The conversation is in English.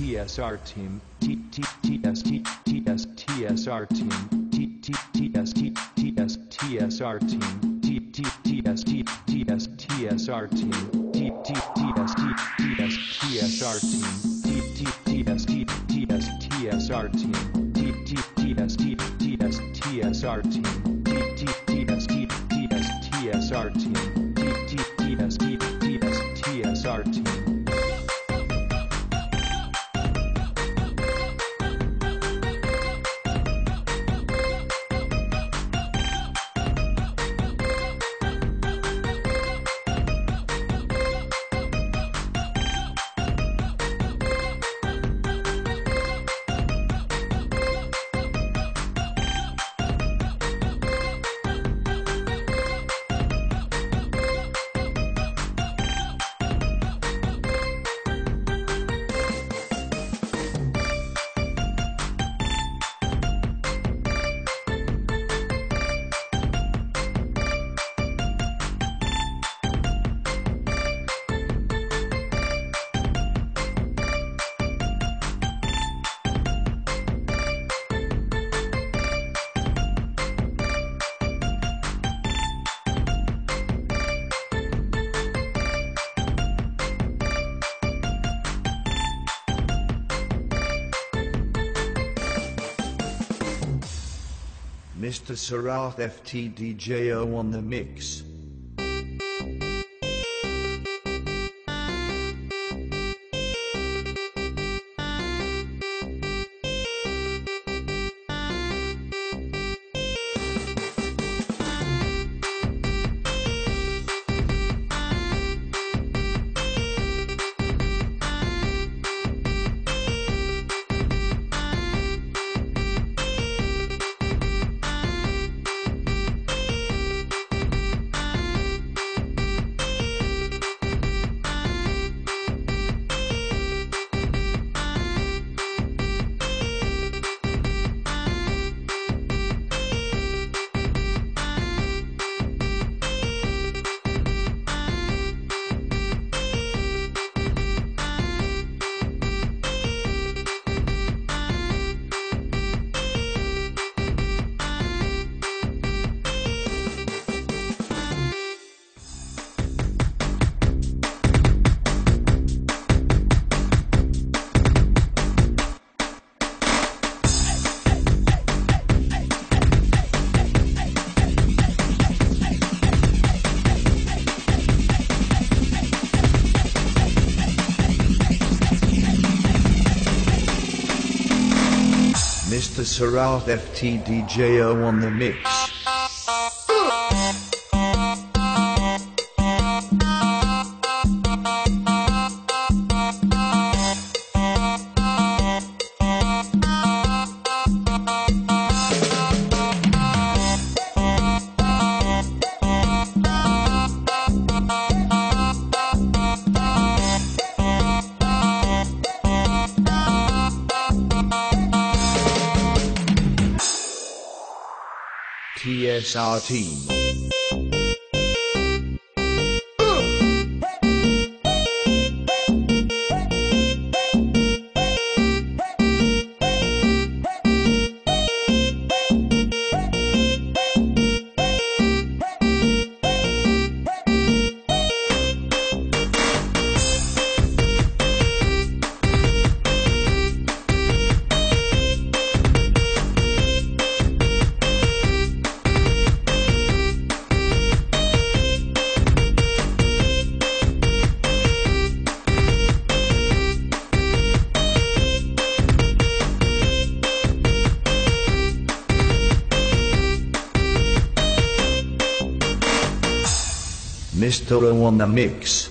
TSR team, T T T S T T S T S R team, T T T S T T S T S R team, T T T S T T S T S R team, T T T S T T S T S R team, T T T S T T S T S R team, T T T S T T S T S R team. Mr. Sarath FTDJO on the mix. Mr. Sarath FTDJO on the mix. PSR team. Mr. On the Mix.